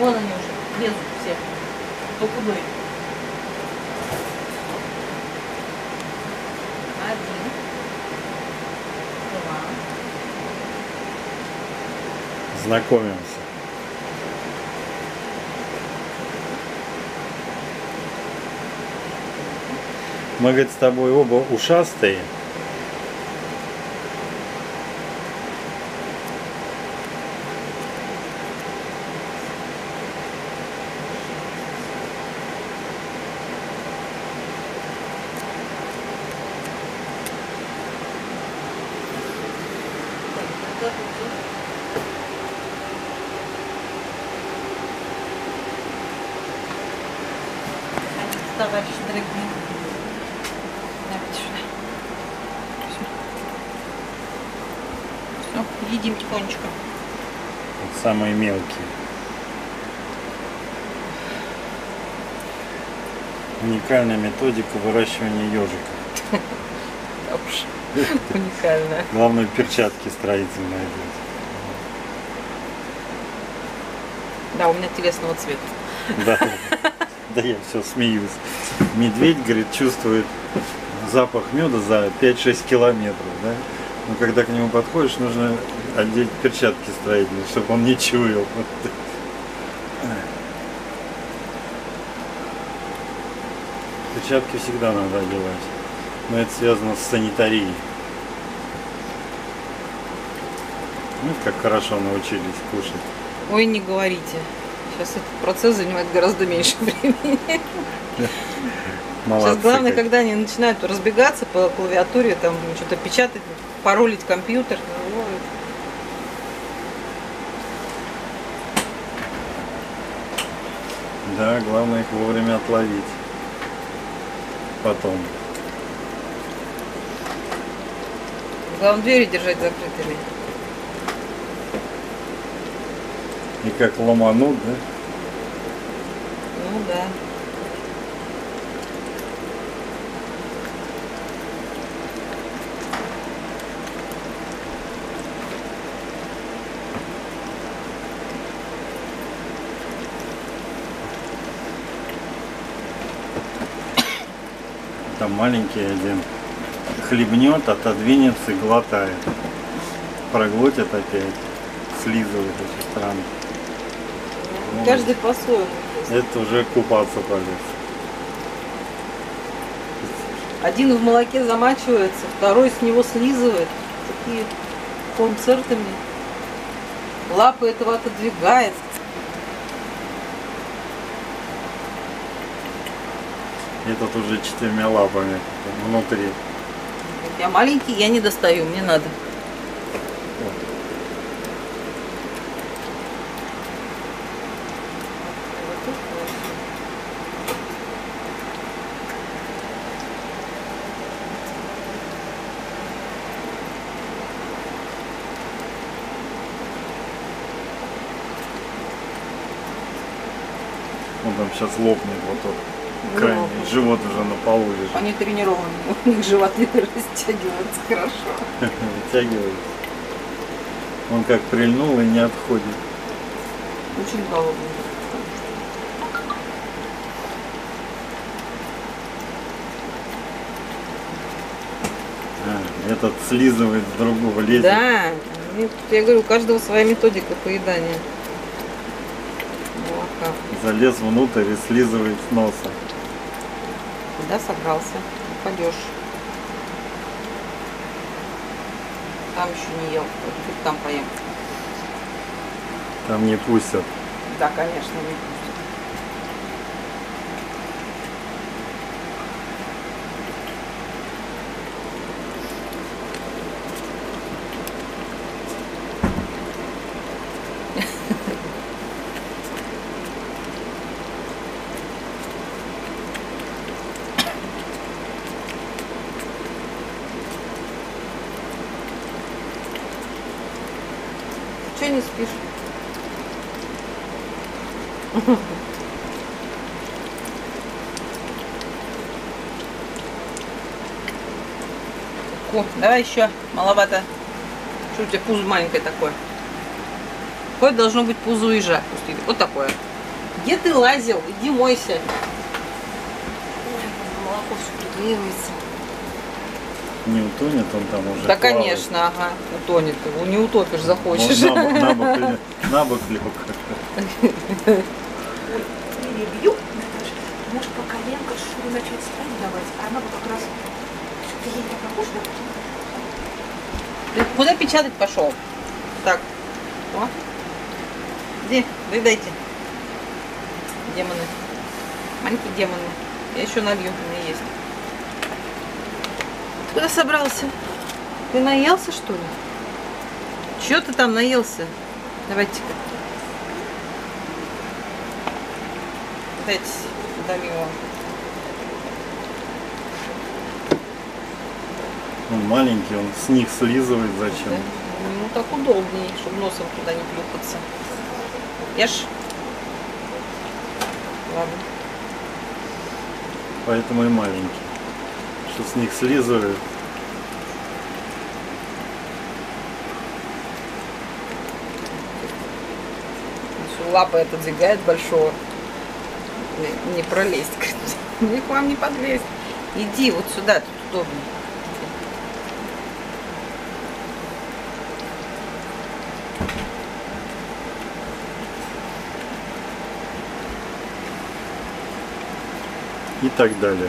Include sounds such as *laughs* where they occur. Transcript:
Вон они уже лезут все. Худой. Один. Два. Знакомимся. Мы, говорит, с тобой оба ушастые. Так, это вот. Товарищи дорогие. Давайте сюда. Все. Все, едим тихонечко. Вот самые мелкие. Уникальная методика выращивания ежика. *laughs* Уникальная. Главное перчатки строительные одеть. Да, у меня телесного цвета. Да, да я все смеюсь. Медведь, говорит, чувствует запах меда за 5-6 километров, да? Но когда к нему подходишь, нужно одеть перчатки строительные, чтобы он не чуял. Перчатки всегда надо одевать. Но это связано с санитарией. Ну, как хорошо научились кушать. Ой, не говорите. Сейчас этот процесс занимает гораздо меньше *laughs* времени. Молодцы. Сейчас главное, как. когда они начинают разбегаться по клавиатуре, там что-то печатать, паролить компьютер. вот. Да, главное их вовремя отловить. Потом. Главное двери держать закрытыми. И как ломанут, да? Ну да. Там маленький один. Хлебнет, отодвинется и глотает. Проглотит опять. Слизывает очень странно. Ну, Каждый по-своему. Это уже купаться полез. Один в молоке замачивается, второй с него слизывает. Такие концертами. Лапы этого отодвигает. Этот уже четырьмя лапами внутри. Я маленький, я не достаю, мне надо. Он там сейчас лопнет вот тот Ну, крайний. лопнет. Живот уже на полу лежит. Они тренированы, *laughs* у них животы растягиваются хорошо. Вытягивает. Он как прильнул и не отходит. Очень голодный. А, этот слизывает с другого, лезет. Да, я говорю, у каждого своя методика поедания. Залез внутрь и слизывает с носа. Куда собрался? Пойдешь. Там еще не ел. Там поем. Там не пустят. Да, конечно, не пустят. Че не спишь? Ко, давай еще, маловато. Что у тебя пузо маленькое такое? Какое должно быть пузо ежа? Вот такое. Где ты лазил? Иди мойся. Молоко все приклеивается. Не утонет он там уже. Да, плавает. конечно, ага. Утонет его. Не утопишь, захочешь. Он на бок, на бок, *laughs* на бок лег. Наташа, по коленкам что начать спать давать, а она бы как раз что-то ей да? Ты куда печатать пошел? Так. О. Где? Выдайте. Демоны. Маленькие демоны. Я еще налью, у меня есть. Куда собрался? Ты наелся, что ли? Чего ты там наелся? Давайте-ка. Дайте, дам его. Он маленький, он с них слизывает Да? зачем. Ему так удобнее, чтобы носом туда не плюхаться. Ешь. Ладно. Поэтому и маленький. Что с них слизывает. Лапой отодвигает большого. Не, пролезть. говорит. *laughs* Мне к вам не подлезть. Иди вот сюда, тут удобнее. И так далее.